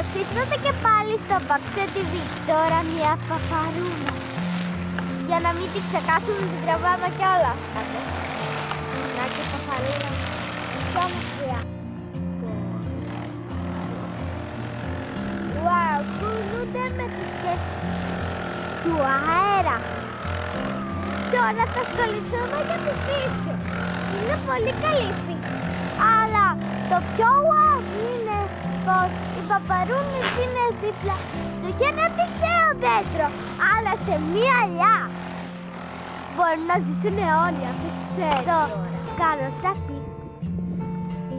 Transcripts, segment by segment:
Καλώς ήρθατε και πάλι στο Baxter TV. Τώρα μια παπαρούνα. Για να μην τη ξεχάσουμε την τραβάμε κιόλα. Να και παπαρούνα. Πιο μακριά. Wow, κουνούνται με τις σχέσεις του αέρα. Τώρα θα ασχοληθούμε για τη φύση. Είναι πολύ καλή η φύση. Αλλά το πιο wow είναι πως οι παπαρούνες είναι δίπλα στο ένα τυχαίο δέντρο, αλλά σε μία αλιά. Μπορούν να ζήσουν αιώνια, ποιος ξέρεις. Το καροτσάκι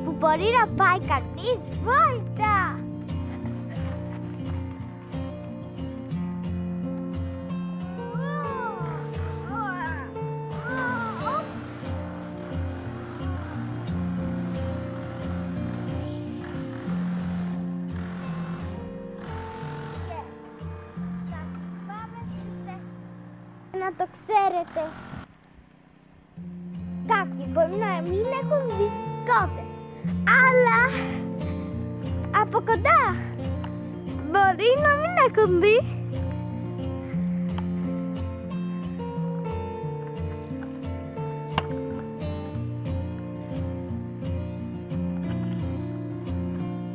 που μπορεί να πάει κανείς βόλτα. Να το ξέρετε. Κάποιοι μπορεί να μην έχουν δει κότες, αλλά από κοντά μπορεί να μην έχουν δει.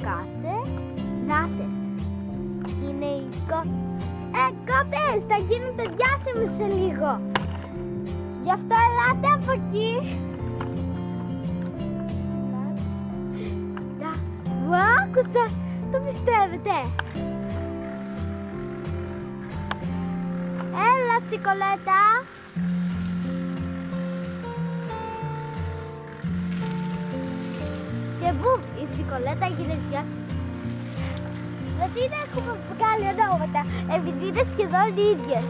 Κάτσε, νάτες. Είναι οι κότες. Ε, κότες, θα γίνετε διάσημοι σε λίγο. Γι' αυτό ελάτε από εκεί. Να, Μου άκουσα. Το πιστεύετε. Έλα, τσικολέτα. Και μπούμ, η τσικολέτα γίνεται διάσημη. Γιατί δεν έχουμε βγάλει ονόματα, επειδή είναι σχεδόν ίδιες.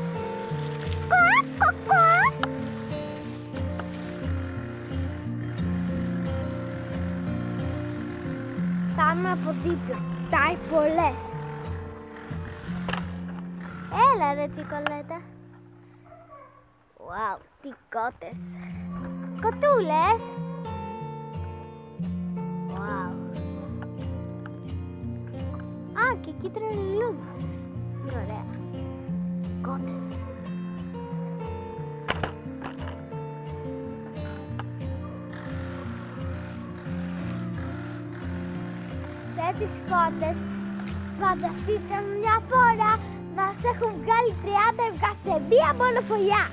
Κουακ, κουακ, κουακ. Πάμε από δίπλα. Τάει πολλές. Έλα ρε τσικολέτα. Wow, τι κότες. Κοτούλες. Α, και κίτρινο λουλούδι. Τι ωραία. Κότες. Δεν τις κότες. Φανταστείτε μια φορά να σε έχουν βγάλει 30 ευγά σε μία μόνο φωλιά.